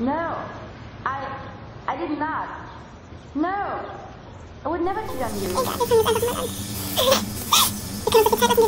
No. I. I did not. No. I would never cheat on you.